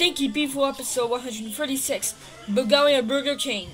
Stinky Beef episode 136, Bulgaria Burger King.